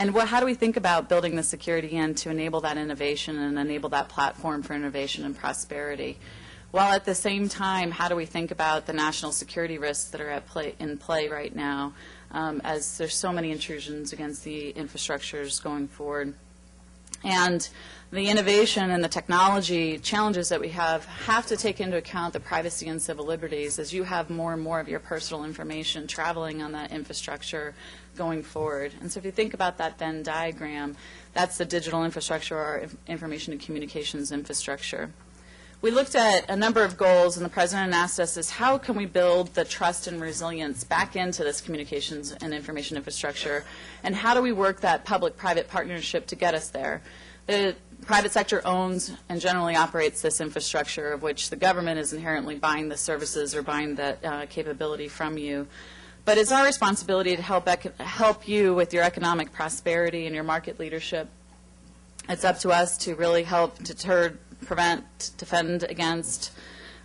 And what, how do we think about building the security in to enable that innovation and enable that platform for innovation and prosperity? While at the same time, how do we think about the national security risks that are at play, in play right now, um, as there's so many intrusions against the infrastructures going forward? And the innovation and the technology challenges that we have have to take into account the privacy and civil liberties as you have more and more of your personal information traveling on that infrastructure going forward. And so if you think about that Venn diagram, that's the digital infrastructure or information and communications infrastructure. We looked at a number of goals, and the President asked us is how can we build the trust and resilience back into this communications and information infrastructure, and how do we work that public-private partnership to get us there? The private sector owns and generally operates this infrastructure of which the government is inherently buying the services or buying that uh, capability from you. But it's our responsibility to help, help you with your economic prosperity and your market leadership. It's up to us to really help deter, prevent, defend against,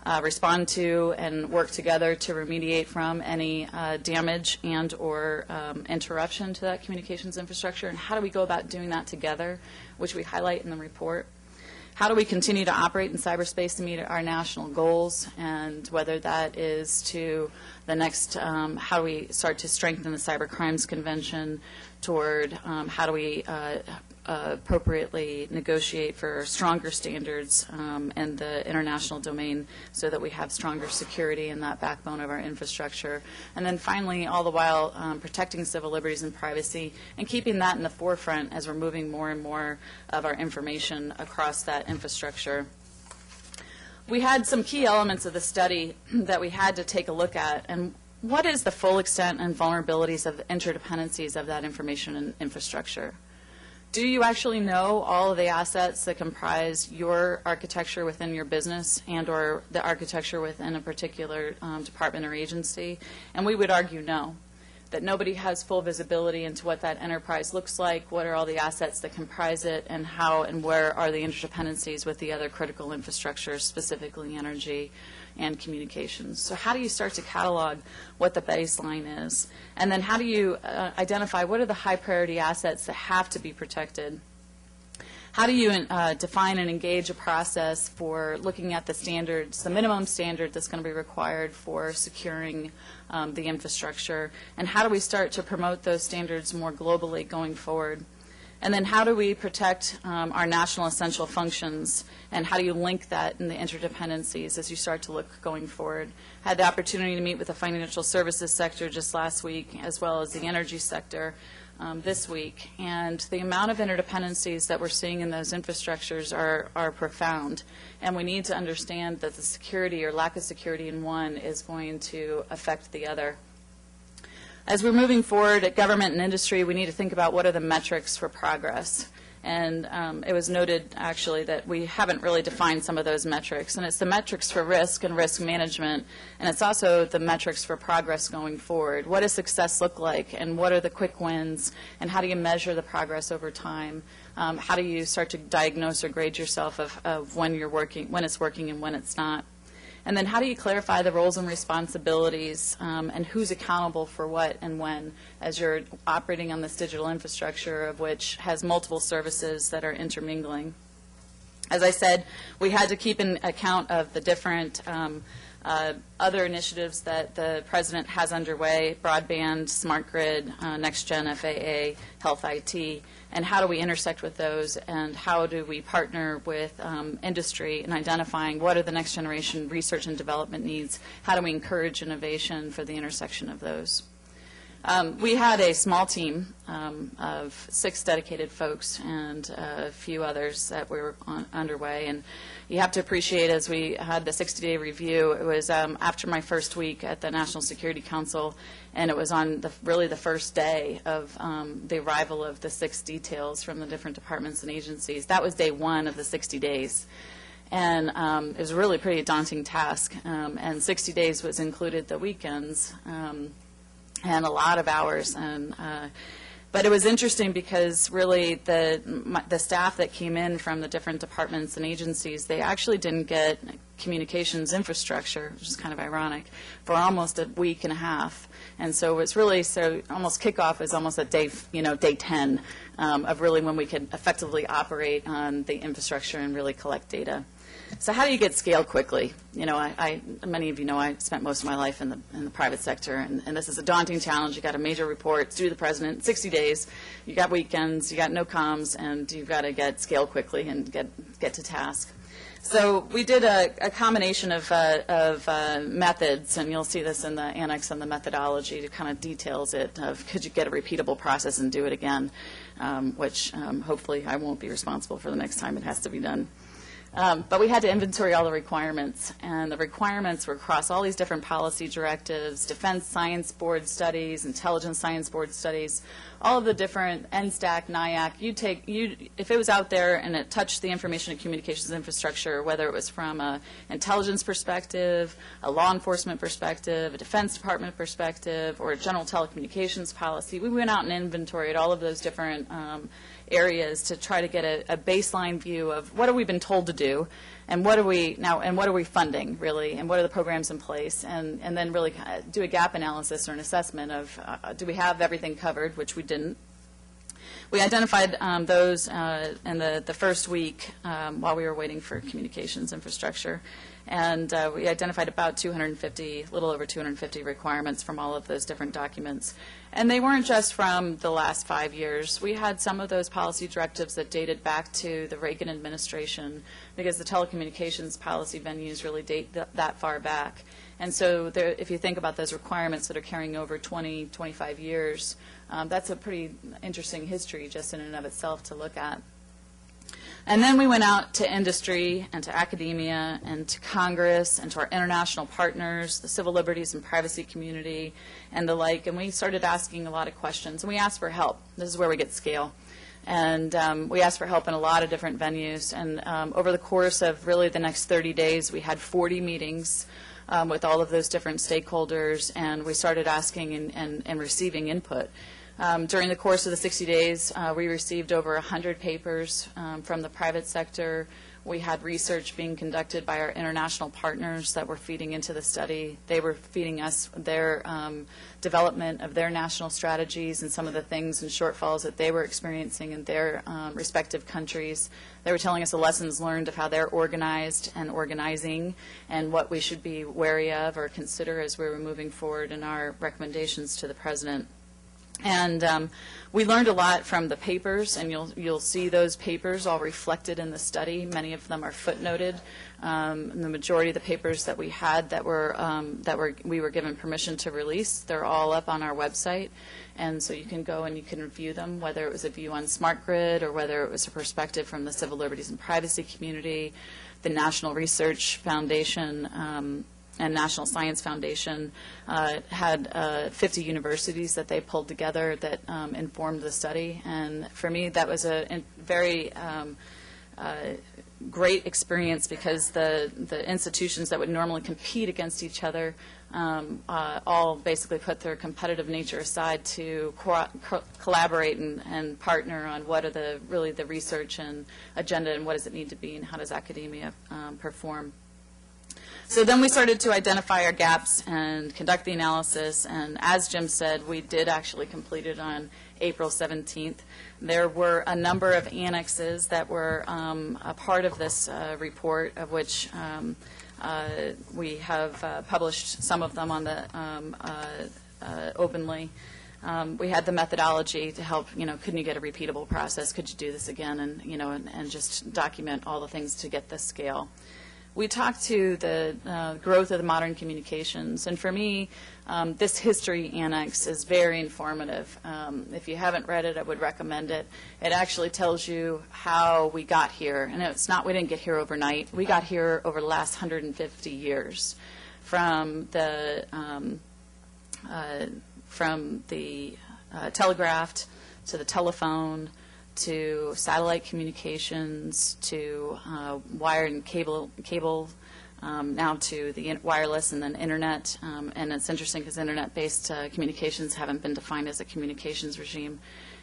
uh, respond to, and work together to remediate from any uh, damage and or um, interruption to that communications infrastructure. And how do we go about doing that together, which we highlight in the report? How do we continue to operate in cyberspace to meet our national goals, and whether that is to the next, um, how do we start to strengthen the Cyber Crimes Convention toward um, how do we uh, appropriately negotiate for stronger standards um, in the international domain so that we have stronger security in that backbone of our infrastructure. And then finally, all the while um, protecting civil liberties and privacy and keeping that in the forefront as we're moving more and more of our information across that infrastructure we had some key elements of the study that we had to take a look at. And what is the full extent and vulnerabilities of interdependencies of that information and infrastructure? Do you actually know all of the assets that comprise your architecture within your business and or the architecture within a particular um, department or agency? And we would argue no that nobody has full visibility into what that enterprise looks like, what are all the assets that comprise it, and how and where are the interdependencies with the other critical infrastructure, specifically energy and communications. So how do you start to catalog what the baseline is? And then how do you uh, identify what are the high priority assets that have to be protected? How do you uh, define and engage a process for looking at the standards, the minimum standard that's going to be required for securing um, the infrastructure, and how do we start to promote those standards more globally going forward? And then how do we protect um, our national essential functions, and how do you link that in the interdependencies as you start to look going forward? I had the opportunity to meet with the financial services sector just last week, as well as the energy sector, um, this week, and the amount of interdependencies that we're seeing in those infrastructures are, are profound. And we need to understand that the security or lack of security in one is going to affect the other. As we're moving forward at government and industry, we need to think about what are the metrics for progress. And um, it was noted, actually, that we haven't really defined some of those metrics. And it's the metrics for risk and risk management, and it's also the metrics for progress going forward. What does success look like, and what are the quick wins, and how do you measure the progress over time? Um, how do you start to diagnose or grade yourself of, of when you're working, when it's working and when it's not? And then how do you clarify the roles and responsibilities um, and who's accountable for what and when as you're operating on this digital infrastructure of which has multiple services that are intermingling? As I said, we had to keep in account of the different um, uh, other initiatives that the President has underway, broadband, smart grid, uh, next gen FAA, health IT, and how do we intersect with those and how do we partner with um, industry in identifying what are the next generation research and development needs, how do we encourage innovation for the intersection of those. Um, we had a small team um, of six dedicated folks and a few others that were on, underway. And you have to appreciate as we had the 60-day review, it was um, after my first week at the National Security Council, and it was on the, really the first day of um, the arrival of the six details from the different departments and agencies. That was day one of the 60 days. And um, it was really pretty daunting task. Um, and 60 days was included the weekends and a lot of hours. And uh, But it was interesting because really the, my- the staff that came in from the different departments and agencies, they actually didn't get communications infrastructure, which is kind of ironic, for almost a week and a half. And so it's really, so almost kickoff is almost at day, you know, day 10 um, of really when we could effectively operate on the infrastructure and really collect data. So how do you get scale quickly? You know, I, I, many of you know I spent most of my life in the, in the private sector, and, and this is a daunting challenge. You got a major report, due to the president, 60 days. You got weekends, you got no comms, and you've got to get scale quickly and get, get to task. So we did a, a combination of, uh, of uh, methods, and you'll see this in the annex on the methodology to kind of details it of could you get a repeatable process and do it again, um, which um, hopefully I won't be responsible for the next time it has to be done. Um, But we had to inventory all the requirements, and the requirements were across all these different policy directives, Defense Science Board studies, Intelligence Science Board studies, all of the different NSTAC, NIAC, you take, you, if it was out there and it touched the information and communications infrastructure, whether it was from a intelligence perspective, a law enforcement perspective, a Defense Department perspective, or a general telecommunications policy, we went out and inventoried all of those different um, areas to try to get a, a baseline view of what have we been told to do, and what are we now, and what are we funding really, and what are the programs in place, and and then really do a gap analysis or an assessment of uh, do we have everything covered, which we didn't. We identified um, those uh, in the, the first week um, while we were waiting for communications infrastructure. And uh, we identified about 250, a little over 250 requirements from all of those different documents. And they weren't just from the last five years. We had some of those policy directives that dated back to the Reagan administration because the telecommunications policy venues really date th- that far back. And so there, if you think about those requirements that are carrying over 20, 25 years, um, that's a pretty interesting history just in and of itself to look at. And then we went out to industry and to academia and to Congress and to our international partners, the civil liberties and privacy community and the like, and we started asking a lot of questions. And we asked for help. This is where we get scale. And um, we asked for help in a lot of different venues. And um, over the course of really the next 30 days, we had 40 meetings um, with all of those different stakeholders, and we started asking and, and, and receiving input. Um, During the course of the 60 days, uh, we received over 100 papers um, from the private sector. We had research being conducted by our international partners that were feeding into the study. They were feeding us their um, development of their national strategies and some of the things and shortfalls that they were experiencing in their um, respective countries. They were telling us the lessons learned of how they're organized and organizing and what we should be wary of or consider as we were moving forward in our recommendations to the president. And um, we learned a lot from the papers, and you'll you'll see those papers all reflected in the study. Many of them are footnoted. Um, the majority of the papers that we had that were um, that were we were given permission to release, they're all up on our website, and so you can go and you can review them. Whether it was a view on smart grid or whether it was a perspective from the civil liberties and privacy community, the National Research Foundation. And National Science Foundation uh, had uh, 50 universities that they pulled together that um, informed the study. And for me, that was a in- very um, uh, great experience because the, the institutions that would normally compete against each other um, uh, all basically put their competitive nature aside to co- co- collaborate and, and partner on what are the really the research and agenda and what does it need to be and how does academia um, perform. So then we started to identify our gaps and conduct the analysis, and as Jim said, we did actually complete it on April 17th. There were a number of annexes that were um, a part of this uh, report, of which um, uh, we have uh, published some of them on the um, uh, uh, openly. Um, we had the methodology to help, you know, couldn't you get a repeatable process? Could you do this again? And, you know, and, and just document all the things to get this scale we talked to the uh, growth of the modern communications, and for me, um, this history annex is very informative. Um, if you haven't read it, I would recommend it. It actually tells you how we got here, and it's not we didn't get here overnight. We got here over the last 150 years, from the um, uh, from the uh, telegraphed to the telephone to satellite communications, to uh, wired and cable, cable um, now to the wireless and then internet. Um, and it's interesting because internet-based uh, communications haven't been defined as a communications regime.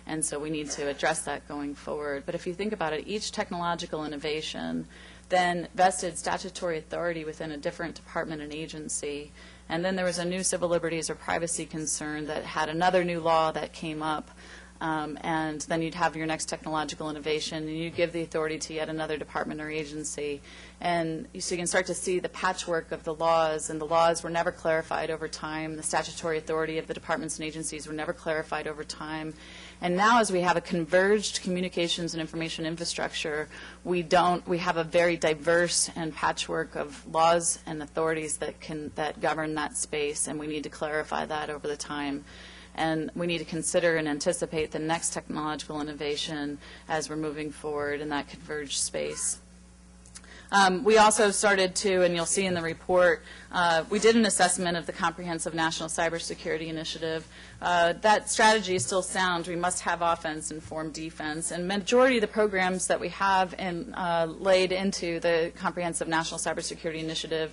And so we need to address that going forward. But if you think about it, each technological innovation then vested statutory authority within a different department and agency. And then there was a new civil liberties or privacy concern that had another new law that came up. Um, and then you'd have your next technological innovation, and you'd give the authority to yet another department or agency. And you, so you can start to see the patchwork of the laws, and the laws were never clarified over time. The statutory authority of the departments and agencies were never clarified over time. And now, as we have a converged communications and information infrastructure, we don't. We have a very diverse and patchwork of laws and authorities that can that govern that space, and we need to clarify that over the time and we need to consider and anticipate the next technological innovation as we're moving forward in that converged space. Um, we also started to, and you'll see in the report, uh, we did an assessment of the Comprehensive National Cybersecurity Initiative. Uh, that strategy is still sound. We must have offense inform defense. And majority of the programs that we have in, uh, laid into the Comprehensive National Cybersecurity Initiative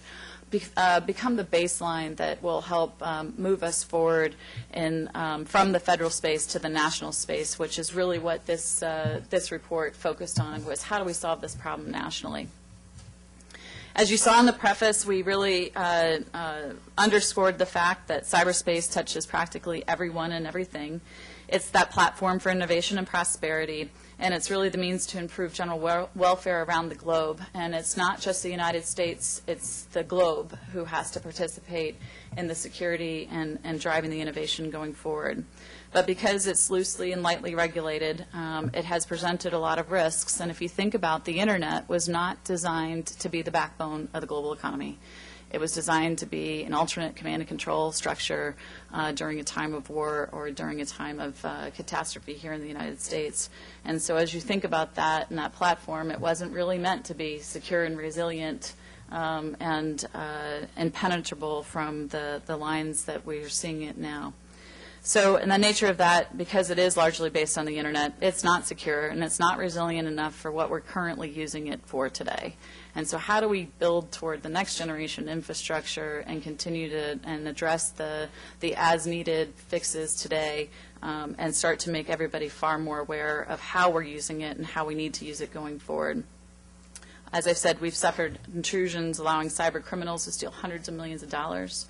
be, uh, become the baseline that will help um, move us forward in, um, from the federal space to the national space, which is really what this, uh, this report focused on, was how do we solve this problem nationally. As you saw in the preface, we really uh, uh, underscored the fact that cyberspace touches practically everyone and everything. It's that platform for innovation and prosperity, and it's really the means to improve general wel- welfare around the globe. And it's not just the United States, it's the globe who has to participate in the security and, and driving the innovation going forward. But because it's loosely and lightly regulated, um, it has presented a lot of risks. And if you think about the internet was not designed to be the backbone of the global economy. It was designed to be an alternate command and control structure uh, during a time of war or during a time of uh, catastrophe here in the United States. And so as you think about that and that platform, it wasn't really meant to be secure and resilient um, and uh, impenetrable from the, the lines that we're seeing it now. So, in the nature of that, because it is largely based on the internet, it's not secure and it's not resilient enough for what we're currently using it for today. And so, how do we build toward the next generation infrastructure and continue to and address the the as needed fixes today, um, and start to make everybody far more aware of how we're using it and how we need to use it going forward? As I said, we've suffered intrusions allowing cyber criminals to steal hundreds of millions of dollars.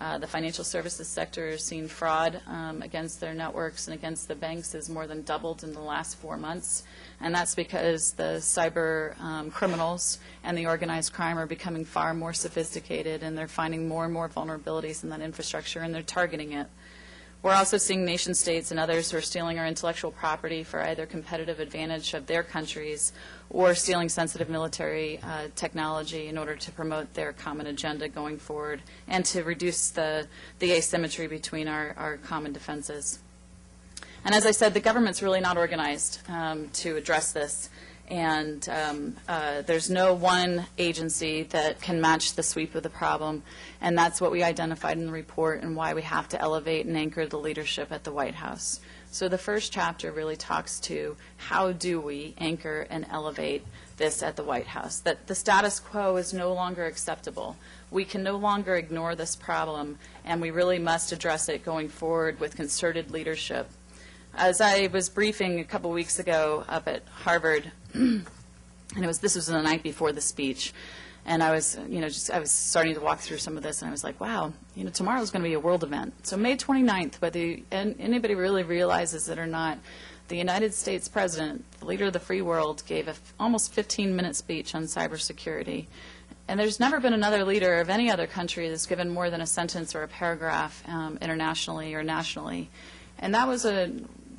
Uh, the financial services sector has seen fraud um, against their networks and against the banks has more than doubled in the last four months. And that's because the cyber um, criminals and the organized crime are becoming far more sophisticated and they're finding more and more vulnerabilities in that infrastructure and they're targeting it. We're also seeing nation states and others who are stealing our intellectual property for either competitive advantage of their countries or stealing sensitive military uh, technology in order to promote their common agenda going forward and to reduce the, the asymmetry between our, our common defenses. And as I said, the government's really not organized um, to address this and um, uh, there's no one agency that can match the sweep of the problem, and that's what we identified in the report and why we have to elevate and anchor the leadership at the White House. So the first chapter really talks to how do we anchor and elevate this at the White House, that the status quo is no longer acceptable. We can no longer ignore this problem, and we really must address it going forward with concerted leadership as I was briefing a couple weeks ago up at Harvard, and it was this was the night before the speech, and I was, you know, just I was starting to walk through some of this, and I was like, wow, you know, tomorrow is going to be a world event. So May 29th, whether and anybody really realizes it or not, the United States president, the leader of the free world, gave a f- almost 15-minute speech on cybersecurity. And there's never been another leader of any other country that's given more than a sentence or a paragraph um, internationally or nationally. And that was a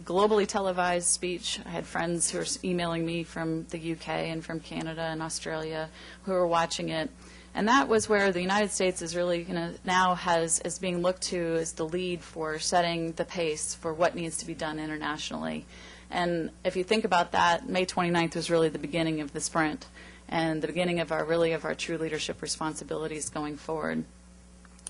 globally televised speech. I had friends who were emailing me from the UK and from Canada and Australia who were watching it. And that was where the United States is really to now has is being looked to as the lead for setting the pace for what needs to be done internationally. And if you think about that, May 29th was really the beginning of the sprint and the beginning of our really of our true leadership responsibilities going forward.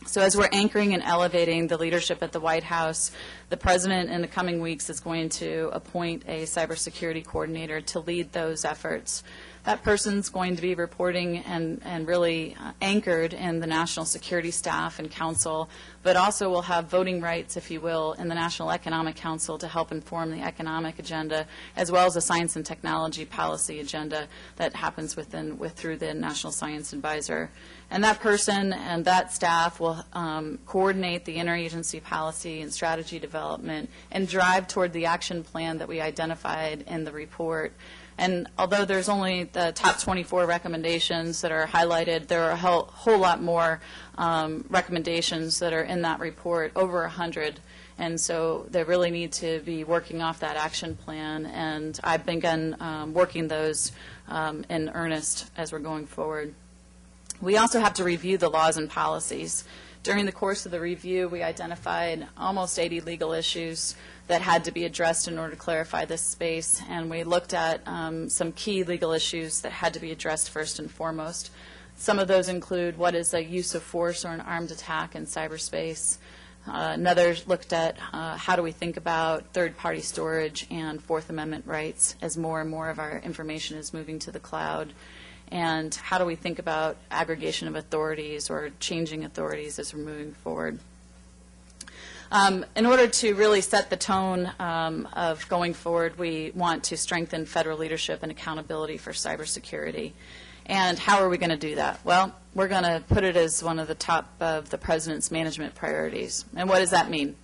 So as we're anchoring and elevating the leadership at the White House, the president in the coming weeks is going to appoint a cybersecurity coordinator to lead those efforts. That person's going to be reporting and, and really uh, anchored in the national security staff and council, but also will have voting rights, if you will, in the National Economic Council to help inform the economic agenda, as well as the science and technology policy agenda that happens within, with, through the National Science Advisor. And that person and that staff will um, coordinate the interagency policy and strategy development and drive toward the action plan that we identified in the report. And although there's only the top 24 recommendations that are highlighted, there are a whole, whole lot more um, recommendations that are in that report, over 100. And so they really need to be working off that action plan. And I've begun um, working those um, in earnest as we're going forward. We also have to review the laws and policies. During the course of the review, we identified almost 80 legal issues that had to be addressed in order to clarify this space, and we looked at um, some key legal issues that had to be addressed first and foremost. Some of those include what is a use of force or an armed attack in cyberspace. Uh, another looked at uh, how do we think about third-party storage and Fourth Amendment rights as more and more of our information is moving to the cloud and how do we think about aggregation of authorities or changing authorities as we're moving forward. Um, in order to really set the tone um, of going forward, we want to strengthen federal leadership and accountability for cybersecurity. And how are we going to do that? Well, we're going to put it as one of the top of the president's management priorities. And what does that mean?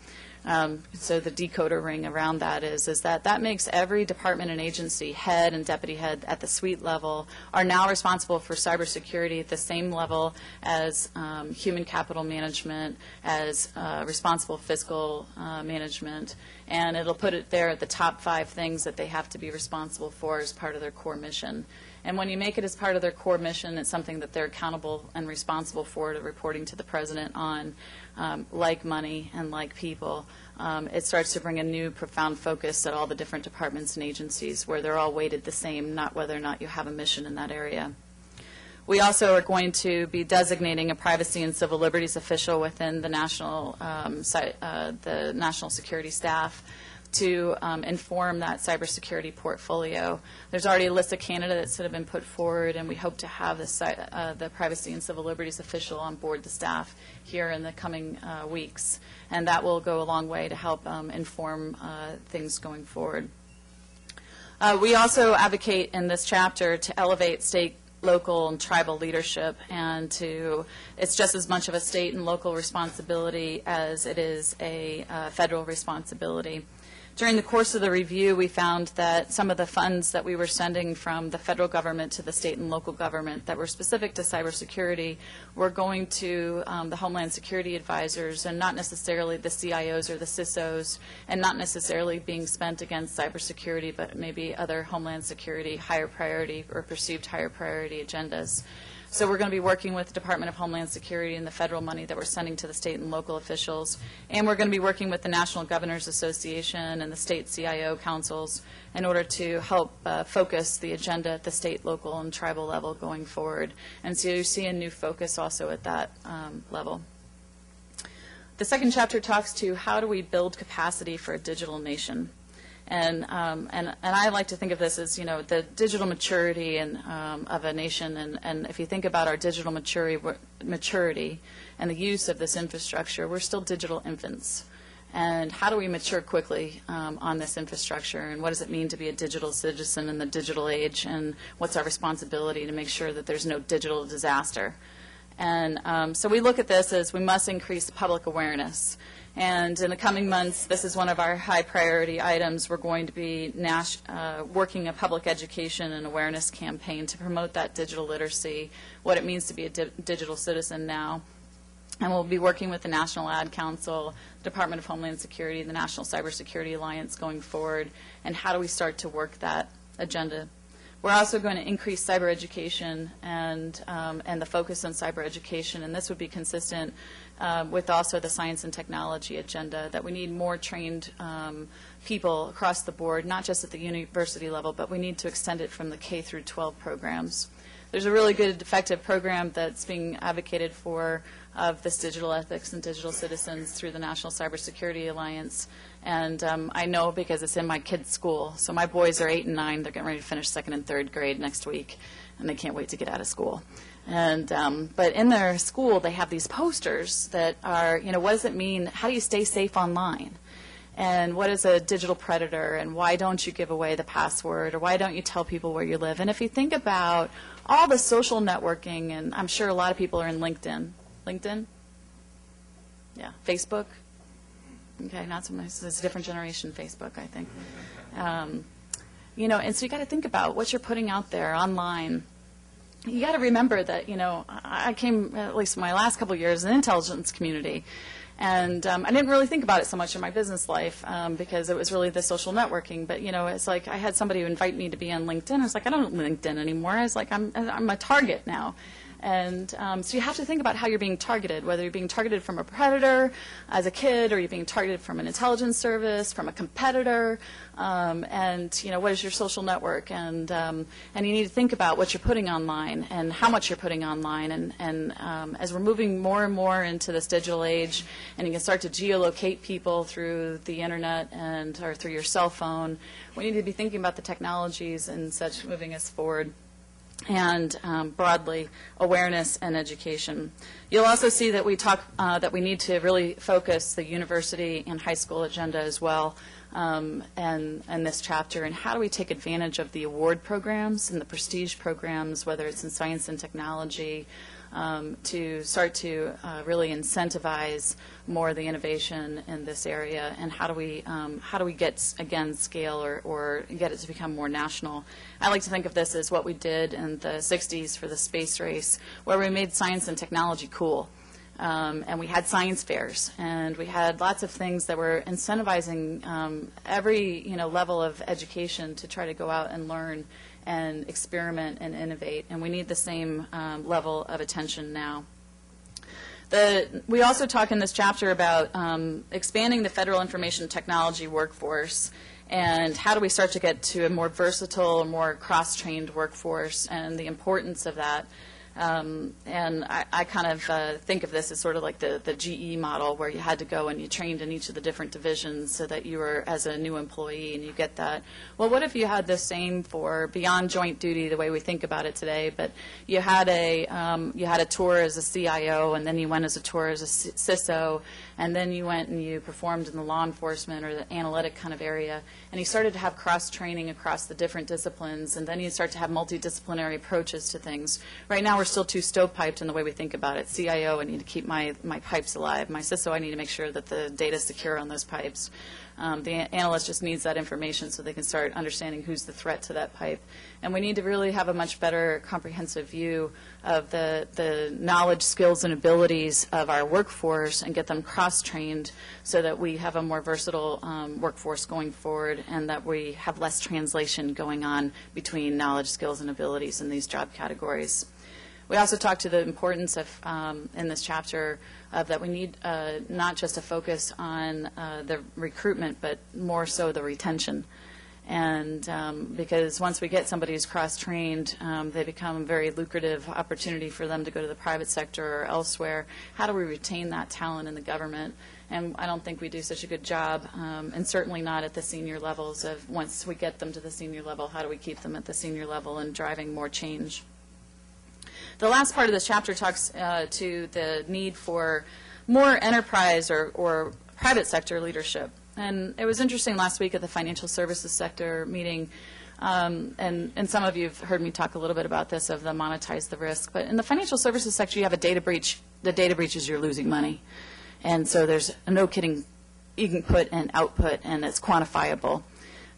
Um, so the decoder ring around that is is that that makes every department and agency head and deputy head at the suite level are now responsible for cybersecurity at the same level as um, human capital management, as uh, responsible fiscal uh, management, and it'll put it there at the top five things that they have to be responsible for as part of their core mission. And when you make it as part of their core mission, it's something that they're accountable and responsible for to reporting to the president on, um, like money and like people. Um, it starts to bring a new profound focus at all the different departments and agencies where they're all weighted the same, not whether or not you have a mission in that area. We also are going to be designating a privacy and civil liberties official within the national, um, uh, the national security staff to um, inform that cybersecurity portfolio. There's already a list of candidates that have been put forward, and we hope to have the, uh, the privacy and civil liberties official on board the staff here in the coming uh, weeks, and that will go a long way to help um, inform uh, things going forward. Uh, we also advocate in this chapter to elevate state local and tribal leadership and to it's just as much of a state and local responsibility as it is a uh, federal responsibility during the course of the review, we found that some of the funds that we were sending from the federal government to the state and local government that were specific to cybersecurity were going to um, the Homeland Security advisors and not necessarily the CIOs or the CISOs, and not necessarily being spent against cybersecurity, but maybe other Homeland Security higher priority or perceived higher priority agendas. So we're going to be working with the Department of Homeland Security and the federal money that we're sending to the state and local officials. And we're going to be working with the National Governors Association and the state CIO councils in order to help uh, focus the agenda at the state, local, and tribal level going forward. And so you see a new focus also at that um, level. The second chapter talks to how do we build capacity for a digital nation. And, um, and, and I like to think of this as, you know, the digital maturity and, um, of a nation. And, and if you think about our digital maturity, maturity and the use of this infrastructure, we're still digital infants. And how do we mature quickly um, on this infrastructure? And what does it mean to be a digital citizen in the digital age? And what's our responsibility to make sure that there's no digital disaster? And um, so we look at this as we must increase public awareness. And in the coming months, this is one of our high priority items. We're going to be Nash, uh, working a public education and awareness campaign to promote that digital literacy, what it means to be a di digital citizen now. And we'll be working with the National Ad Council, the Department of Homeland Security, the National Cybersecurity Alliance going forward, and how do we start to work that agenda we're also going to increase cyber education and, um, and the focus on cyber education, and this would be consistent uh, with also the science and technology agenda, that we need more trained um, people across the board, not just at the university level, but we need to extend it from the K through 12 programs. There's a really good, effective program that's being advocated for of this digital ethics and digital citizens through the National Cybersecurity Alliance, And um, I know because it's in my kids' school. So my boys are eight and nine. They're getting ready to finish second and third grade next week, and they can't wait to get out of school. And um, but in their school, they have these posters that are, you know, what does it mean? How do you stay safe online? And what is a digital predator? And why don't you give away the password? Or why don't you tell people where you live? And if you think about all the social networking, and I'm sure a lot of people are in LinkedIn. LinkedIn? Yeah. Facebook? Okay, not so much. It's a different generation, Facebook, I think. Um, you know, and so you got to think about what you're putting out there online. You got to remember that, you know, I came, at least my last couple years, in the intelligence community. And um, I didn't really think about it so much in my business life um, because it was really the social networking. But you know, it's like I had somebody invite me to be on LinkedIn. I was like, I don't LinkedIn anymore. I was like, I'm I'm a target now. And um, so you have to think about how you're being targeted, whether you're being targeted from a predator as a kid, or you're being targeted from an intelligence service, from a competitor, um, and you know what is your social network, and um, and you need to think about what you're putting online and how much you're putting online, and and um, as we're moving more and more into this digital age, and you can start to geolocate people through the internet and or through your cell phone, we need to be thinking about the technologies and such moving us forward and um, broadly awareness and education. You'll also see that we talk uh, that we need to really focus the university and high school agenda as well, um, and and this chapter. And how do we take advantage of the award programs and the prestige programs, whether it's in science and technology, um, to start to uh, really incentivize more of the innovation in this area, and how do we um, how do we get again scale or, or get it to become more national? I like to think of this as what we did in the '60s for the space race, where we made science and technology cool. Um, and we had science fairs, and we had lots of things that were incentivizing um, every you know level of education to try to go out and learn and experiment and innovate. And we need the same um, level of attention now. The, we also talk in this chapter about um, expanding the federal information technology workforce and how do we start to get to a more versatile, more cross-trained workforce and the importance of that. Um, and I, I kind of uh, think of this as sort of like the, the GE model where you had to go and you trained in each of the different divisions so that you were as a new employee and you get that. Well, what if you had the same for beyond joint duty the way we think about it today, but you had a, um, you had a tour as a CIO and then you went as a tour as a CISO and then you went and you performed in the law enforcement or the analytic kind of area and you started to have cross training across the different disciplines and then you start to have multidisciplinary approaches to things. Right now we're still too stovepiped in the way we think about it. CIO, I need to keep my, my pipes alive. My CISO, I need to make sure that the data is secure on those pipes. Um, the analyst just needs that information so they can start understanding who's the threat to that pipe. And we need to really have a much better comprehensive view of the, the knowledge, skills, and abilities of our workforce and get them cross-trained so that we have a more versatile um, workforce going forward and that we have less translation going on between knowledge, skills, and abilities in these job categories. We also talked to the importance of, um, in this chapter, of that we need uh, not just a focus on uh, the recruitment, but more so the retention. And um, because once we get somebody who's cross-trained, um, they become a very lucrative opportunity for them to go to the private sector or elsewhere. How do we retain that talent in the government? And I don't think we do such a good job, um, and certainly not at the senior levels of once we get them to the senior level, how do we keep them at the senior level and driving more change? The last part of this chapter talks uh, to the need for more enterprise or, or private sector leadership. And it was interesting last week at the financial services sector meeting, um, and, and some of you have heard me talk a little bit about this of the monetize the risk. But in the financial services sector, you have a data breach. The data breach is you're losing money. And so there's no kidding input and output, and it's quantifiable.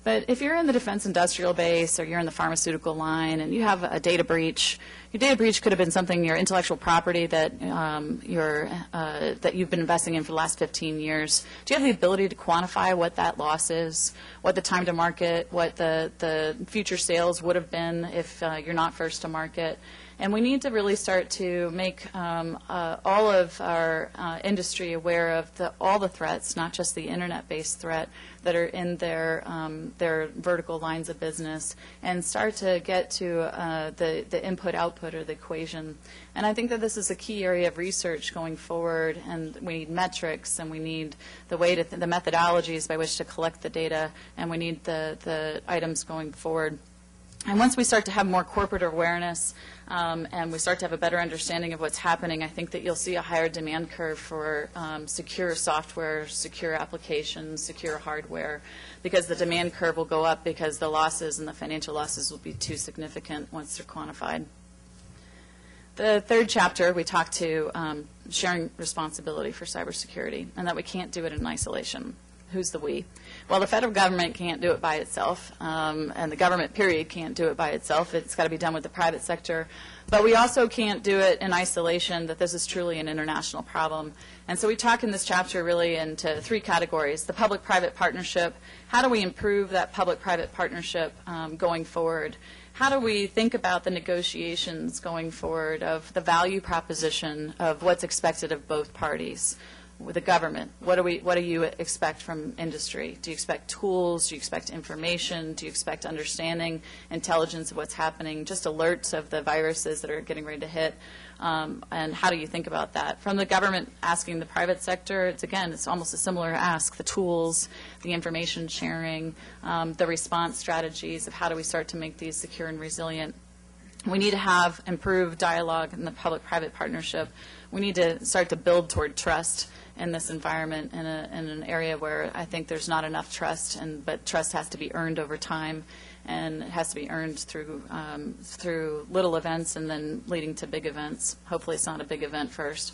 But if you're in the defense industrial base or you're in the pharmaceutical line and you have a data breach, your data breach could have been something, your intellectual property that, um, you're, uh, that you've been investing in for the last 15 years. Do you have the ability to quantify what that loss is, what the time to market, what the, the future sales would have been if uh, you're not first to market? And we need to really start to make um, uh, all of our uh, industry aware of the, all the threats, not just the internet-based threat, that are in their um, their vertical lines of business, and start to get to uh, the the input output or the equation. And I think that this is a key area of research going forward. And we need metrics, and we need the way to th- the methodologies by which to collect the data, and we need the the items going forward. And once we start to have more corporate awareness um, and we start to have a better understanding of what's happening, I think that you'll see a higher demand curve for um, secure software, secure applications, secure hardware, because the demand curve will go up because the losses and the financial losses will be too significant once they're quantified. The third chapter, we talk to um, sharing responsibility for cybersecurity and that we can't do it in isolation. Who's the we? Well, the federal government can't do it by itself, um, and the government, period, can't do it by itself. It's got to be done with the private sector. But we also can't do it in isolation, that this is truly an international problem. And so we talk in this chapter really into three categories. The public-private partnership, how do we improve that public-private partnership um, going forward? How do we think about the negotiations going forward of the value proposition of what's expected of both parties? With the government? What do we what do you expect from industry? Do you expect tools? Do you expect information? Do you expect understanding, intelligence of what's happening? Just alerts of the viruses that are getting ready to hit. Um, and how do you think about that? From the government asking the private sector, it's again, it's almost a similar ask: the tools, the information sharing, um, the response strategies of how do we start to make these secure and resilient. We need to have improved dialogue in the public-private partnership. We need to start to build toward trust in this environment in, a, in an area where I think there's not enough trust, and but trust has to be earned over time, and it has to be earned through um, through little events and then leading to big events. Hopefully, it's not a big event first.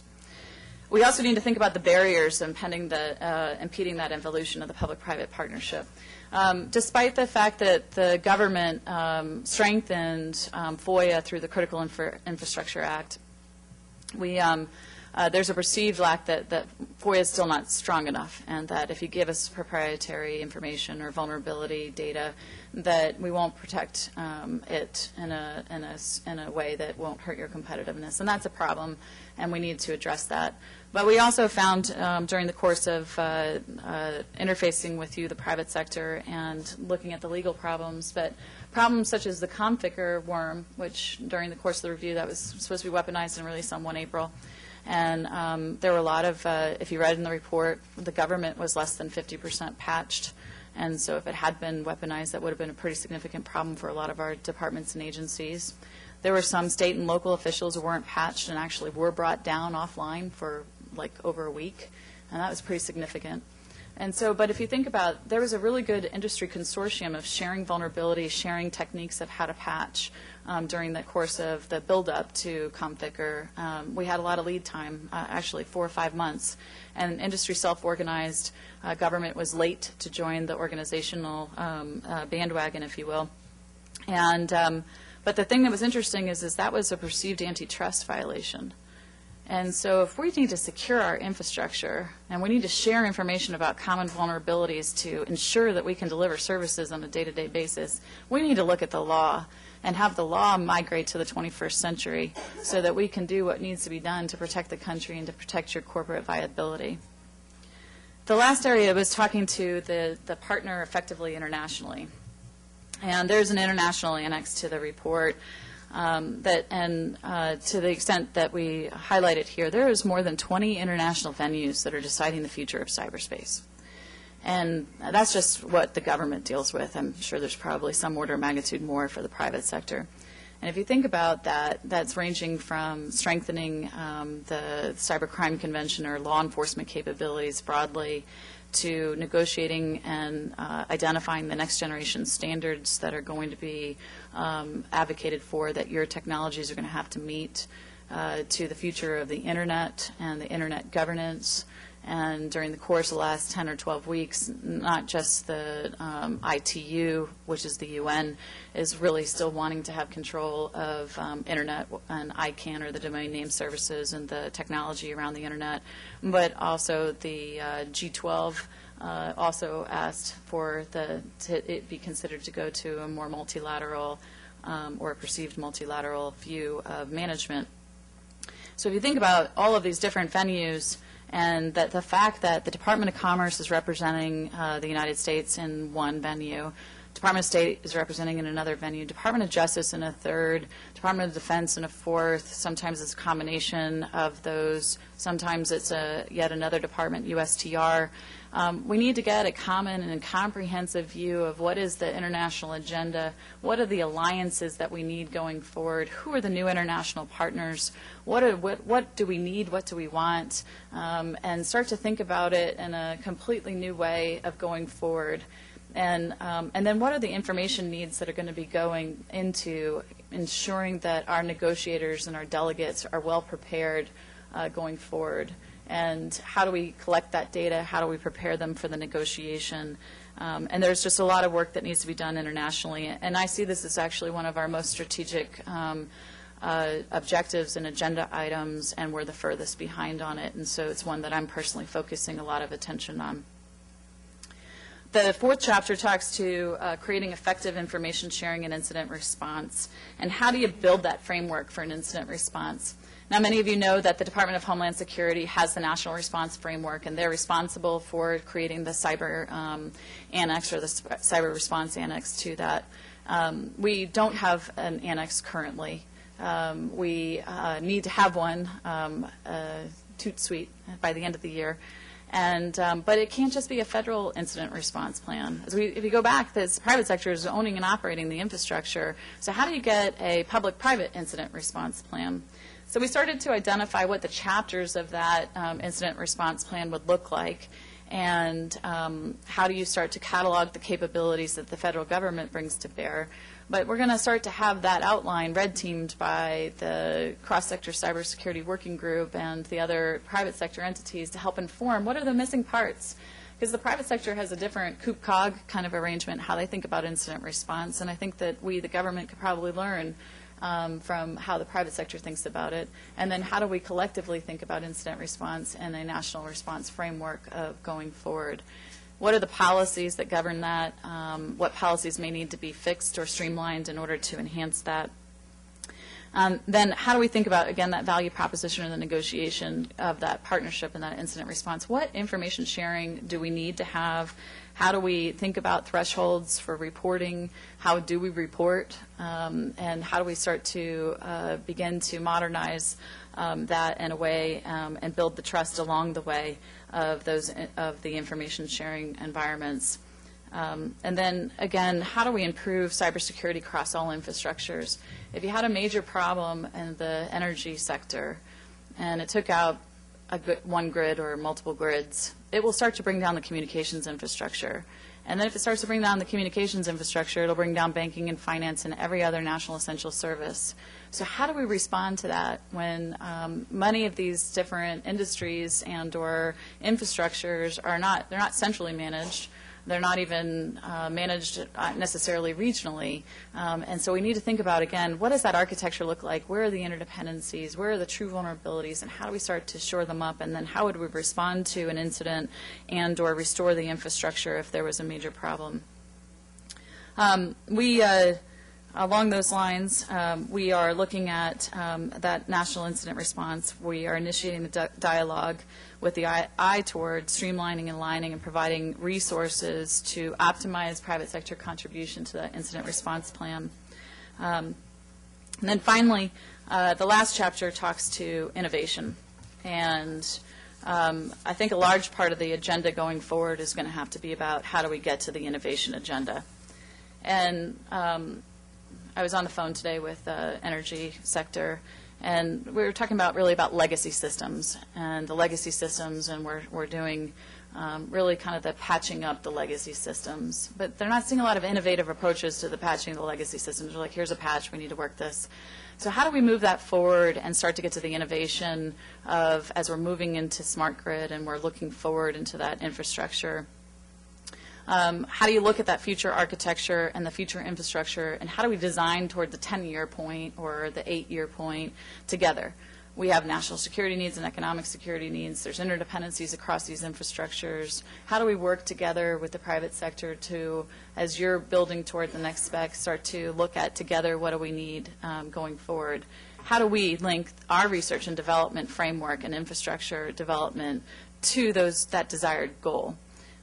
We also need to think about the barriers impeding, the, uh, impeding that evolution of the public-private partnership. Um, despite the fact that the government um, strengthened um, FOIA through the Critical Infra- Infrastructure Act, we um, uh, there's a perceived lack that, that FOIA is still not strong enough, and that if you give us proprietary information or vulnerability data, that we won't protect um, it in a, in, a, in a way that won't hurt your competitiveness. And that's a problem, and we need to address that. But we also found um, during the course of uh, uh, interfacing with you, the private sector, and looking at the legal problems, but problems such as the Conficker worm, which during the course of the review that was supposed to be weaponized and released on 1 April, and um, there were a lot of, uh, if you read in the report, the government was less than 50% patched. And so if it had been weaponized, that would have been a pretty significant problem for a lot of our departments and agencies. There were some state and local officials who weren't patched and actually were brought down offline for like over a week. And that was pretty significant. And so, but if you think about, there was a really good industry consortium of sharing vulnerabilities, sharing techniques of how to patch um, during the course of the build-up to Conficker. Um, we had a lot of lead time, uh, actually four or five months, and industry self-organized. Uh, government was late to join the organizational um, uh, bandwagon, if you will. And um, but the thing that was interesting is, is that was a perceived antitrust violation. And so if we need to secure our infrastructure and we need to share information about common vulnerabilities to ensure that we can deliver services on a day-to-day basis, we need to look at the law and have the law migrate to the 21st century so that we can do what needs to be done to protect the country and to protect your corporate viability. The last area was talking to the, the partner effectively internationally. And there's an international annex to the report um, that, and uh, to the extent that we highlight it here, there is more than 20 international venues that are deciding the future of cyberspace. And that's just what the government deals with. I'm sure there's probably some order of magnitude more for the private sector. And if you think about that, that's ranging from strengthening um, the Cybercrime Convention or law enforcement capabilities broadly to negotiating and uh, identifying the next generation standards that are going to be um, advocated for that your technologies are going to have to meet uh, to the future of the internet and the internet governance and during the course of the last 10 or 12 weeks, not just the um, ITU, which is the UN, is really still wanting to have control of um, Internet and ICANN, or the domain name services, and the technology around the Internet, but also the uh, G12 uh, also asked for the to it be considered to go to a more multilateral um, or perceived multilateral view of management. So if you think about all of these different venues, and that the fact that the Department of Commerce is representing uh, the United States in one venue, Department of State is representing in another venue, Department of Justice in a third, Department of Defense in a fourth. Sometimes it's a combination of those. Sometimes it's a yet another department, USTR. Um, we need to get a common and comprehensive view of what is the international agenda, what are the alliances that we need going forward, who are the new international partners, what, are, what, what do we need, what do we want, um, and start to think about it in a completely new way of going forward. And, um, and then what are the information needs that are going to be going into ensuring that our negotiators and our delegates are well prepared uh, going forward? And how do we collect that data? How do we prepare them for the negotiation? Um, and there's just a lot of work that needs to be done internationally. And I see this as actually one of our most strategic um, uh, objectives and agenda items, and we're the furthest behind on it. And so it's one that I'm personally focusing a lot of attention on. The fourth chapter talks to uh, creating effective information sharing and incident response, and how do you build that framework for an incident response. Now, many of you know that the Department of Homeland Security has the National Response Framework, and they're responsible for creating the cyber um, annex or the cyber response annex to that. Um, we don't have an annex currently. Um, we uh, need to have one, um, toot suite, by the end of the year. And, um, but it can't just be a federal incident response plan. As we, if you go back, the private sector is owning and operating the infrastructure. So how do you get a public-private incident response plan? So we started to identify what the chapters of that um, incident response plan would look like and um, how do you start to catalog the capabilities that the federal government brings to bear. But we're going to start to have that outline red teamed by the cross-sector cybersecurity working group and the other private sector entities to help inform what are the missing parts. Because the private sector has a different COOP COG kind of arrangement, how they think about incident response. And I think that we, the government, could probably learn um, from how the private sector thinks about it. And then how do we collectively think about incident response and a national response framework of going forward what are the policies that govern that, um, what policies may need to be fixed or streamlined in order to enhance that. Um, then how do we think about, again, that value proposition and the negotiation of that partnership and that incident response? What information sharing do we need to have? How do we think about thresholds for reporting? How do we report? Um, and how do we start to uh, begin to modernize um, that in a way um, and build the trust along the way of those of the information sharing environments. Um, and then again, how do we improve cybersecurity across all infrastructures? If you had a major problem in the energy sector and it took out one grid or multiple grids, it will start to bring down the communications infrastructure. And then if it starts to bring down the communications infrastructure, it'll bring down banking and finance and every other national essential service. So how do we respond to that when um, many of these different industries and or infrastructures are not, they're not centrally managed. They're not even uh, managed uh, necessarily regionally. Um, and so we need to think about, again, what does that architecture look like? Where are the interdependencies? Where are the true vulnerabilities? And how do we start to shore them up? And then how would we respond to an incident and or restore the infrastructure if there was a major problem? Um, we uh, Along those lines, um, we are looking at um, that national incident response. We are initiating the di dialogue with the eye, eye, toward streamlining and aligning and providing resources to optimize private sector contribution to the incident response plan. Um, and then finally, uh, the last chapter talks to innovation. And um, I think a large part of the agenda going forward is going to have to be about how do we get to the innovation agenda. And um, I was on the phone today with the energy sector, and we were talking about really about legacy systems and the legacy systems, and we're we're doing um, really kind of the patching up the legacy systems. But they're not seeing a lot of innovative approaches to the patching of the legacy systems. They're like, here's a patch, we need to work this. So how do we move that forward and start to get to the innovation of as we're moving into smart grid and we're looking forward into that infrastructure? Um, how do you look at that future architecture and the future infrastructure, and how do we design toward the 10-year point or the 8-year point together? we have national security needs and economic security needs. There's interdependencies across these infrastructures. How do we work together with the private sector to, as you're building toward the next spec, start to look at together what do we need um, going forward? How do we link our research and development framework and infrastructure development to those that desired goal?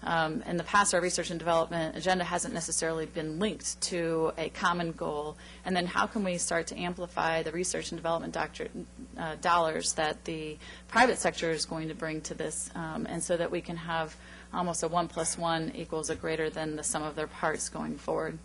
Um, in the past, our research and development agenda hasn't necessarily been linked to a common goal. And then how can we start to amplify the research and development doctor, uh, dollars that the private sector is going to bring to this, um, and so that we can have almost a one plus one equals a greater than the sum of their parts going forward.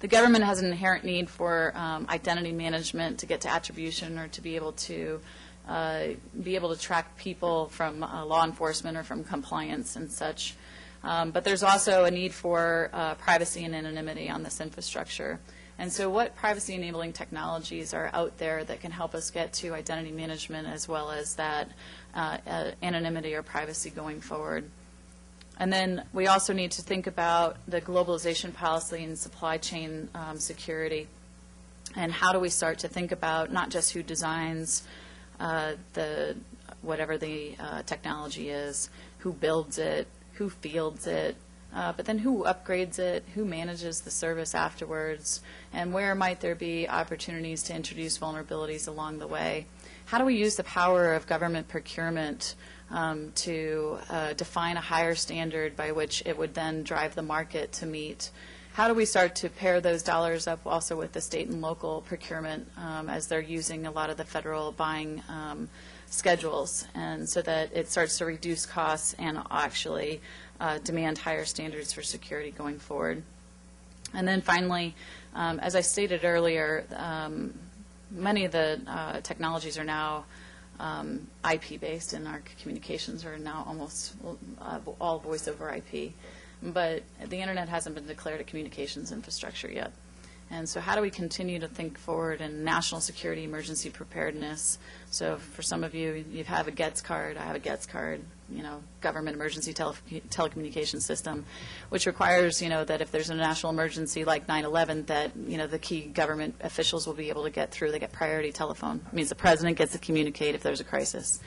The government has an inherent need for um, identity management to get to attribution or to be able to uh, be able to track people from uh, law enforcement or from compliance and such. Um, but there's also a need for uh, privacy and anonymity on this infrastructure. And so what privacy enabling technologies are out there that can help us get to identity management as well as that uh, uh, anonymity or privacy going forward? And then we also need to think about the globalization policy and supply chain um, security. And how do we start to think about not just who designs uh, the whatever the uh, technology is, who builds it, who fields it, uh, but then who upgrades it, who manages the service afterwards, and where might there be opportunities to introduce vulnerabilities along the way. How do we use the power of government procurement um, to uh, define a higher standard by which it would then drive the market to meet? How do we start to pair those dollars up also with the state and local procurement um, as they're using a lot of the federal buying um, schedules, and so that it starts to reduce costs and actually uh, demand higher standards for security going forward? And then finally, um, as I stated earlier, um, many of the uh, technologies are now um, IP-based, and our communications are now almost uh, all voice over IP. But the internet hasn't been declared a communications infrastructure yet. And so how do we continue to think forward in national security emergency preparedness? So for some of you, you have a GETS card. I have a GETS card, you know, government emergency tele telecommunications system, which requires, you know, that if there's a national emergency like 9-11, that, you know, the key government officials will be able to get through. They get priority telephone. It means the president gets to communicate if there's a crisis.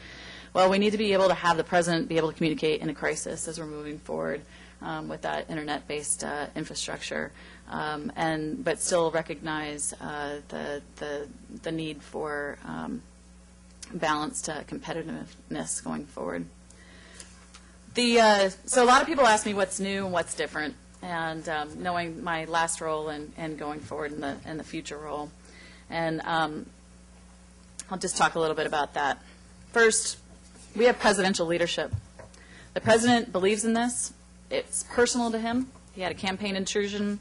Well, we need to be able to have the president be able to communicate in a crisis as we're moving forward um, with that internet-based uh, infrastructure, um, and but still recognize uh, the, the the need for um, balanced uh, competitiveness going forward. The uh, so a lot of people ask me what's new and what's different, and um, knowing my last role and, and going forward in the in the future role, and um, I'll just talk a little bit about that. First, we have presidential leadership. The president believes in this it's personal to him. He had a campaign intrusion.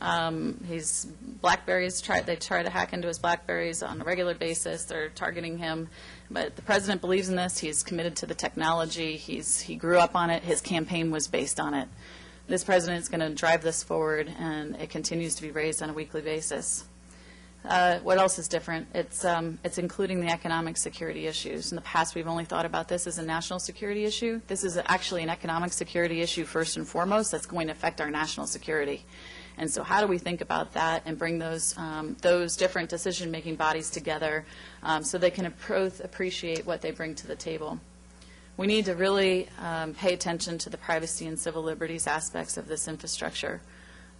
Um, he's Blackberries. Try, they try to hack into his Blackberries on a regular basis. They're targeting him, but the president believes in this. He's committed to the technology. He's he grew up on it. His campaign was based on it. This president is going to drive this forward, and it continues to be raised on a weekly basis. Uh, what else is different? It's, um, it's including the economic security issues. In the past, we've only thought about this as a national security issue. This is actually an economic security issue first and foremost that's going to affect our national security. And so how do we think about that and bring those, um, those different decision-making bodies together um, so they can both appreciate what they bring to the table? We need to really um, pay attention to the privacy and civil liberties aspects of this infrastructure.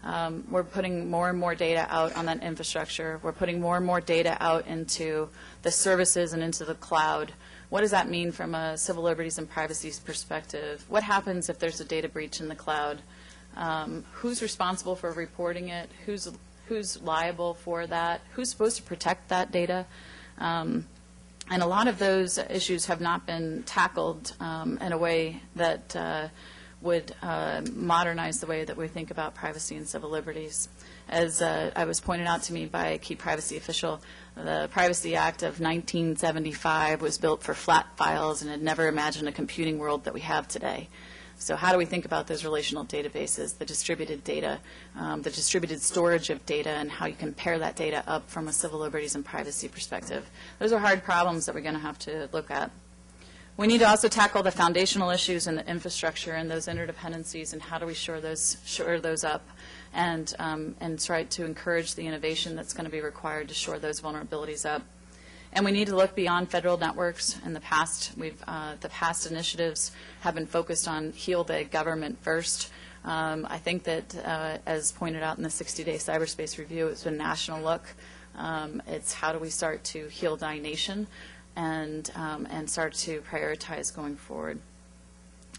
Um, we're putting more and more data out on that infrastructure. We're putting more and more data out into the services and into the cloud. What does that mean from a civil liberties and privacy perspective? What happens if there's a data breach in the cloud? Um, who's responsible for reporting it? Who's who's liable for that? Who's supposed to protect that data? Um, and a lot of those issues have not been tackled um, in a way that uh, would uh, modernize the way that we think about privacy and civil liberties. As uh, I was pointed out to me by a key privacy official, the Privacy Act of 1975 was built for flat files and had never imagined a computing world that we have today. So how do we think about those relational databases, the distributed data, um, the distributed storage of data, and how you can pair that data up from a civil liberties and privacy perspective? Those are hard problems that we're going to have to look at. We need to also tackle the foundational issues in the infrastructure and those interdependencies and how do we shore those, shore those up and, um, and try to encourage the innovation that's going to be required to shore those vulnerabilities up. And we need to look beyond federal networks. In the past, we've, uh, the past initiatives have been focused on heal the government first. Um, I think that, uh, as pointed out in the 60-day cyberspace review, it's a national look. Um, It's how do we start to heal thy nation and, um, and start to prioritize going forward.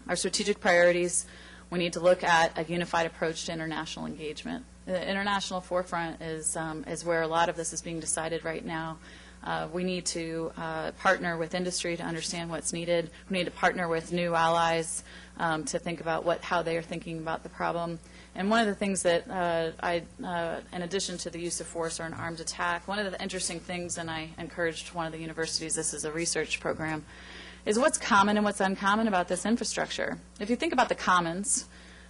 Our strategic priorities, we need to look at a unified approach to international engagement. The international forefront is, um, is where a lot of this is being decided right now. Uh, We need to uh, partner with industry to understand what's needed. We need to partner with new allies um, to think about what, how they are thinking about the problem. And one of the things that uh, I, uh, in addition to the use of force or an armed attack, one of the interesting things, and I encouraged one of the universities, this is a research program, is what's common and what's uncommon about this infrastructure. If you think about the commons,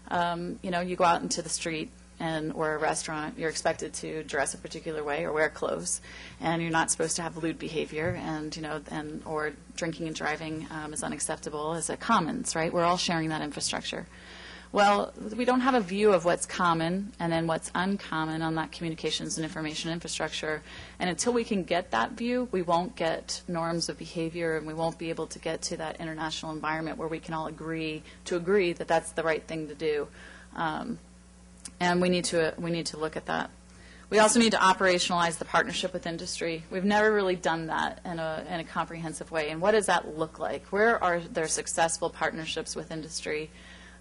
um, you know, you go out into the street and or a restaurant, you're expected to dress a particular way or wear clothes, and you're not supposed to have lewd behavior, and you know, and or drinking and driving um, is unacceptable as a commons, right? We're all sharing that infrastructure. Well, we don't have a view of what's common and then what's uncommon on that communications and information infrastructure. And until we can get that view, we won't get norms of behavior and we won't be able to get to that international environment where we can all agree to agree that that's the right thing to do. Um, and we need to we need to look at that. We also need to operationalize the partnership with industry. We've never really done that in a, in a comprehensive way. And what does that look like? Where are there successful partnerships with industry?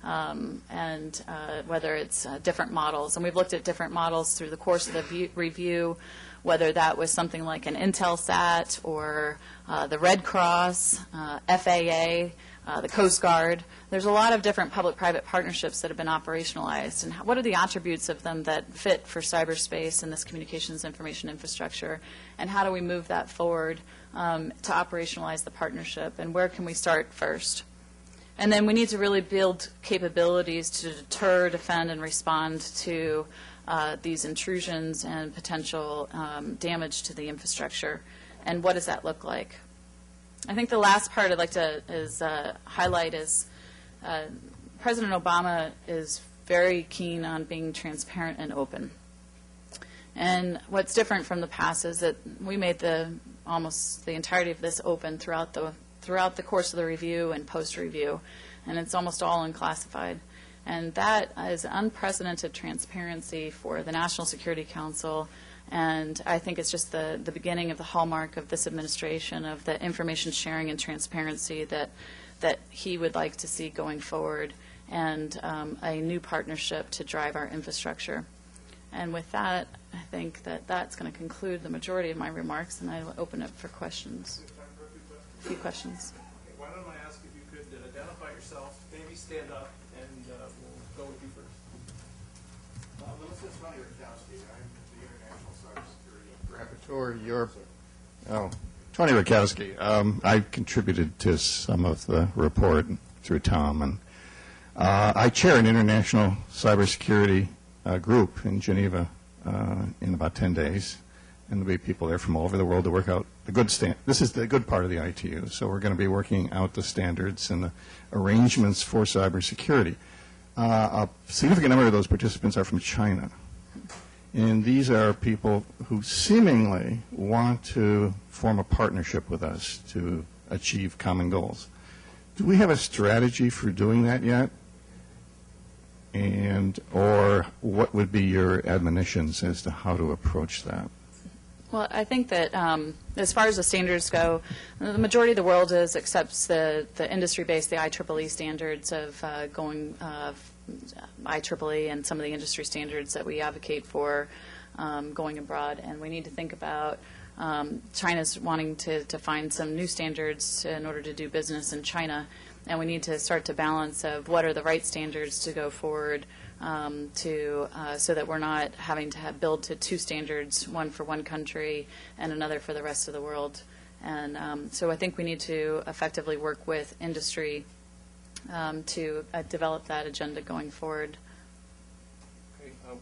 Um, and uh, whether it's uh, different models. And we've looked at different models through the course of the view, review, whether that was something like an Intelsat or uh, the Red Cross, uh, FAA, uh, the Coast Guard. There's a lot of different public-private partnerships that have been operationalized, and what are the attributes of them that fit for cyberspace and this communications information infrastructure, and how do we move that forward um, to operationalize the partnership, and where can we start first? And then we need to really build capabilities to deter, defend, and respond to uh, these intrusions and potential um, damage to the infrastructure. And what does that look like? I think the last part I'd like to is uh, highlight is uh, President Obama is very keen on being transparent and open. And what's different from the past is that we made the almost the entirety of this open throughout the throughout the course of the review and post-review, and it's almost all unclassified. And that is unprecedented transparency for the National Security Council, and I think it's just the, the beginning of the hallmark of this administration of the information sharing and transparency that, that he would like to see going forward, and um, a new partnership to drive our infrastructure. And with that, I think that that's going to conclude the majority of my remarks, and I will open it for questions few questions. Okay, Why don't I ask if you could uh, identify yourself, maybe stand up, and uh, we'll go with you first. Uh, Melissa Tony Rutkowski, I'm the International Cybersecurity Rapporteur Europe. Oh, Tony Rutkowski. Um, I contributed to some of the report through Tom, and uh, I chair an international cybersecurity uh, group in Geneva uh, in about 10 days, and there'll be people there from all over the world to work out the good stand. This is the good part of the ITU, so we're going to be working out the standards and the arrangements for cybersecurity. Uh, a significant number of those participants are from China. And these are people who seemingly want to form a partnership with us to achieve common goals. Do we have a strategy for doing that yet? And, or what would be your admonitions as to how to approach that? Well, I think that um, as far as the standards go, the majority of the world is accepts the, the industry-based, the IEEE standards of uh, going uh, IEEE and some of the industry standards that we advocate for um, going abroad. And we need to think about um, China's wanting to, to find some new standards in order to do business in China. And we need to start to balance of what are the right standards to go forward um, to uh, so that we're not having to have build to two standards, one for one country and another for the rest of the world. And um, so I think we need to effectively work with industry um, to uh, develop that agenda going forward. Okay, um,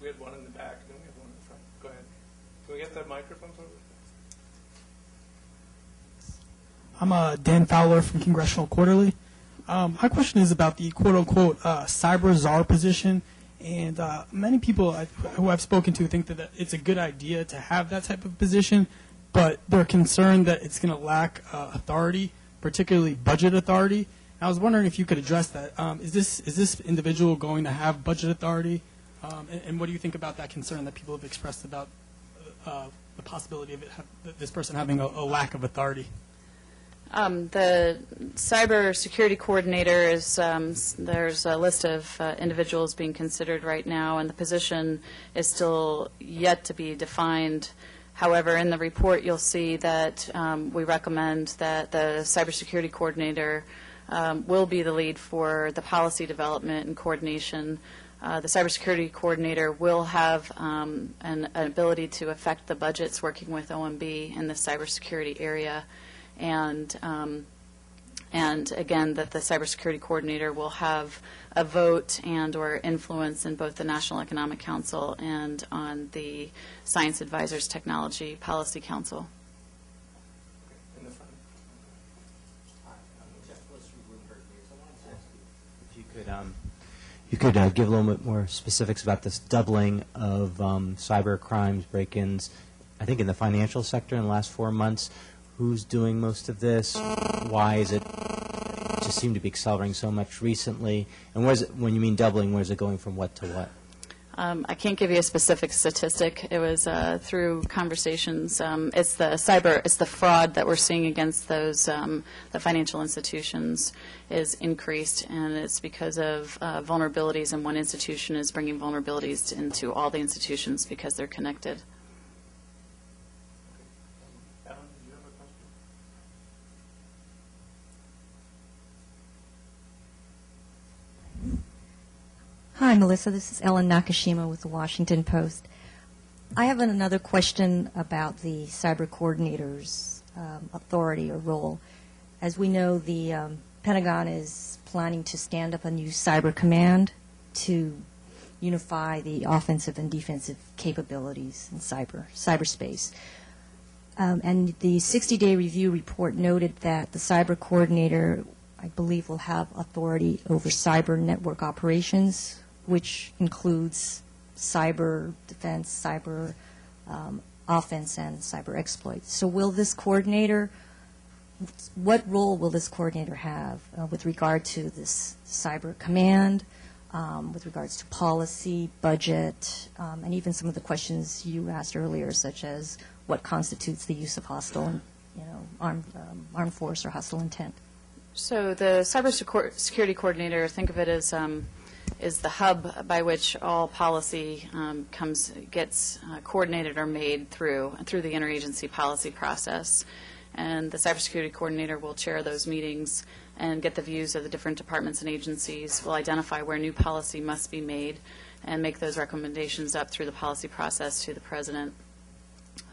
we had one in the back, then we have one in the front. Go ahead. Can we get that microphone over? I'm uh, Dan Fowler from Congressional Quarterly. Um, my question is about the quote-unquote uh, cyber czar position, and uh, many people I, who I've spoken to think that it's a good idea to have that type of position. but they're concerned that it's going to lack uh, authority, particularly budget authority. I was wondering if you could address that. Um, is this is this individual going to have budget authority, um, and, and what do you think about that concern that people have expressed about uh, the possibility of this person having a, a lack of authority? Um, The cyber security coordinator is, um, there's a list of uh, individuals being considered right now, and the position is still yet to be defined. However, in the report, you'll see that um, we recommend that the cybersecurity coordinator um, will be the lead for the policy development and coordination. Uh, The cybersecurity coordinator will have um, an an ability to affect the budgets working with OMB in the cybersecurity area. And, um, and again, that the cybersecurity coordinator will have a vote and/or influence in both the National Economic Council and on the Science Advisors Technology Policy Council. If you could, um, you could uh, give a little bit more specifics about this doubling of um, cyber crimes, break-ins, I think in the financial sector in the last four months. Who's doing most of this? Why is it just seemed to be accelerating so much recently? And where's it, when you mean doubling, where's it going from what to what? Um, I can't give you a specific statistic. It was uh, through conversations. Um, It's the cyber, it's the fraud that we're seeing against those, um, the financial institutions is increased, and it's because of uh, vulnerabilities, and one institution is bringing vulnerabilities into all the institutions because they're connected. Alan, do you have a question? Hi, Melissa. This is Ellen Nakashima with the Washington Post. I have another question about the cyber coordinator's um, authority or role. As we know, the um, Pentagon is planning to stand up a new cyber command to unify the offensive and defensive capabilities in cyber cyberspace. Um, and the 60-day review report noted that the cyber coordinator, I believe, will have authority over cyber network operations, which includes cyber defense, cyber um, offense, and cyber exploits. So will this coordinator, what role will this coordinator have uh, with regard to this cyber command, um, with regards to policy, budget, um, and even some of the questions you asked earlier, such as what constitutes the use of hostile, you know, armed, um, armed force or hostile intent? So the cyber security coordinator, think of it as, um, is the hub by which all policy um, comes, gets uh, coordinated or made through, through the interagency policy process. And the cybersecurity coordinator will chair those meetings and get the views of the different departments and agencies, will identify where new policy must be made, and make those recommendations up through the policy process to the president.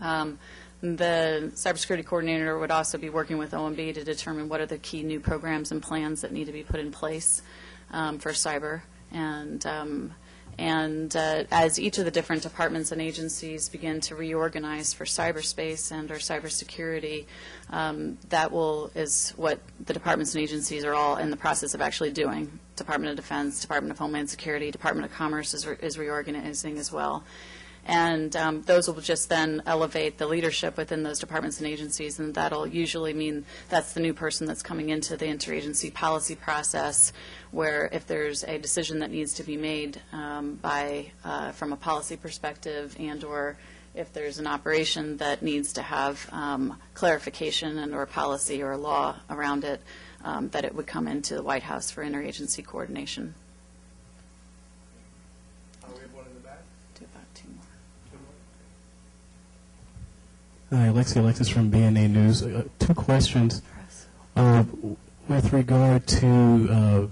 Um, The cybersecurity coordinator would also be working with OMB to determine what are the key new programs and plans that need to be put in place um, for cyber. And, um, and uh, as each of the different departments and agencies begin to reorganize for cyberspace and or cybersecurity, um, that will, is what the departments and agencies are all in the process of actually doing. Department of Defense, Department of Homeland Security, Department of Commerce is, re- is reorganizing as well. And um, those will just then elevate the leadership within those departments and agencies, and that'll usually mean that's the new person that's coming into the interagency policy process, where if there's a decision that needs to be made um, by, uh, from a policy perspective, and/or if there's an operation that needs to have um, clarification and/or policy or law around it, um, that it would come into the White House for interagency coordination. Uh, we have one in the back. Do about two more. Two more. Hi, Alexi Alexis from BNA News. Uh, two questions. Uh, with regard to uh,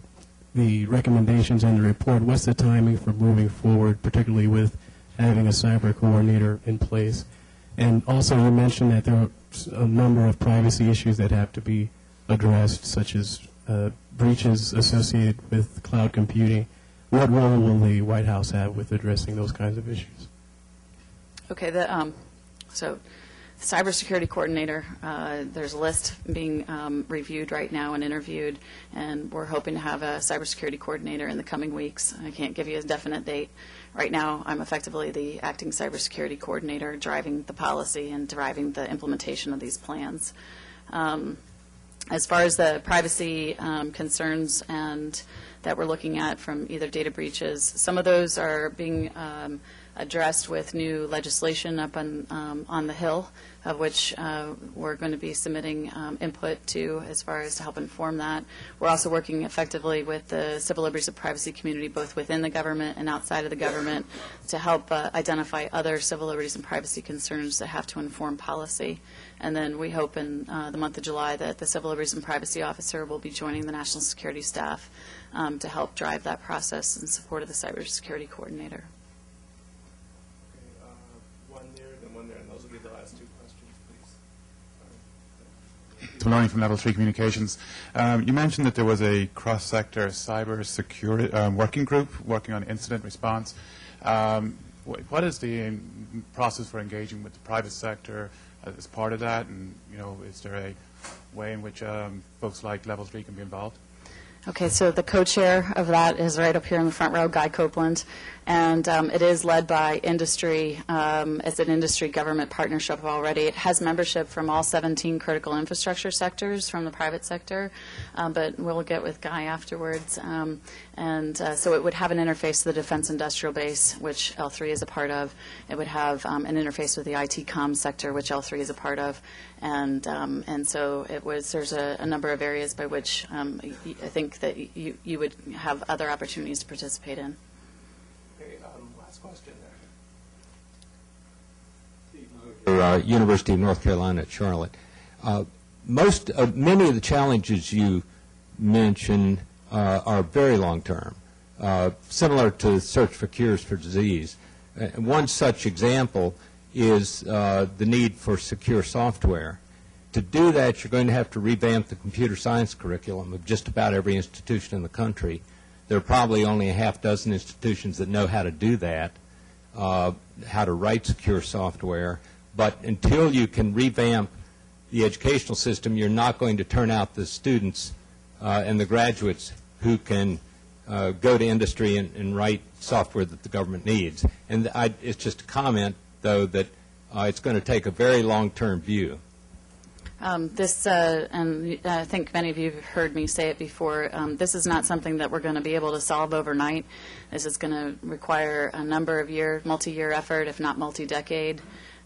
the recommendations in the report, what's the timing for moving forward, particularly with having a cyber coordinator in place? And also, you mentioned that there are a number of privacy issues that have to be addressed, such as uh, breaches associated with cloud computing. What role will the White House have with addressing those kinds of issues? Okay, the, um, so cybersecurity coordinator, uh, there's a list being um, reviewed right now and interviewed, and we're hoping to have a cybersecurity coordinator in the coming weeks. I can't give you a definite date. Right now, I'm effectively the acting cybersecurity coordinator, driving the policy and driving the implementation of these plans. Um, as far as the privacy um, concerns and that we're looking at from either data breaches, some of those are being um, addressed with new legislation up on, um, on the Hill, of which uh, we're going to be submitting um, input to as far as to help inform that. We're also working effectively with the civil liberties and privacy community, both within the government and outside of the government, to help uh, identify other civil liberties and privacy concerns that have to inform policy. And then we hope in uh, the month of July that the Civil Liberties and Privacy Officer will be joining the National Security Staff um, to help drive that process in support of the Cybersecurity Coordinator. Okay, uh, one there, then one there, and those will be the last two questions, Tom from Level 3 Communications. Um, you mentioned that there was a cross-sector cyber security um, working group working on incident response. Um, wh- what is the um, process for engaging with the private sector as part of that? And, you know, is there a way in which um, folks like Level 3 can be involved? Okay, so the co-chair of that is right up here in the front row, Guy Copeland, and um, it is led by industry. Um, it's an industry government partnership already. It has membership from all 17 critical infrastructure sectors from the private sector, um, but we'll get with Guy afterwards. Um, and uh, so it would have an interface to the Defense Industrial Base, which L3 is a part of. It would have um, an interface with the IT com sector, which L3 is a part of. And, um, and so it was, there's a, a number of areas by which I think that you, you would have other opportunities to participate in. Question there. uh, University of North Carolina at Charlotte. Uh, most, uh, many of the challenges you mention uh, are very long-term, uh, similar to search for cures for disease. Uh, one such example is the need for secure software. To do that, you're going to have to revamp the computer science curriculum of just about every institution in the country. There are probably only a half dozen institutions that know how to do that uh, how to write secure software, but until you can revamp the educational system, you're not going to turn out the students uh, and the graduates who can uh, go to industry and, and write software that the government needs. And I, it's just a comment, though, that uh, it's going to take a very long-term view. Um, This, uh, and I think many of you have heard me say it before, um, this is not something that we're going to be able to solve overnight. This is going to require a number of year, multi-year effort, if not multi-decade.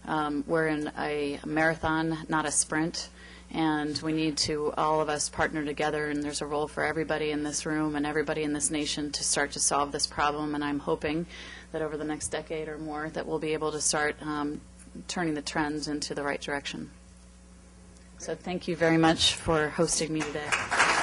Um, We're in a marathon, not a sprint, and we need to, all of us, partner together, and there's a role for everybody in this room and everybody in this nation to start to solve this problem, and I'm hoping that over the next decade or more, that we'll be able to start um, turning the trends into the right direction. So thank you very much for hosting me today.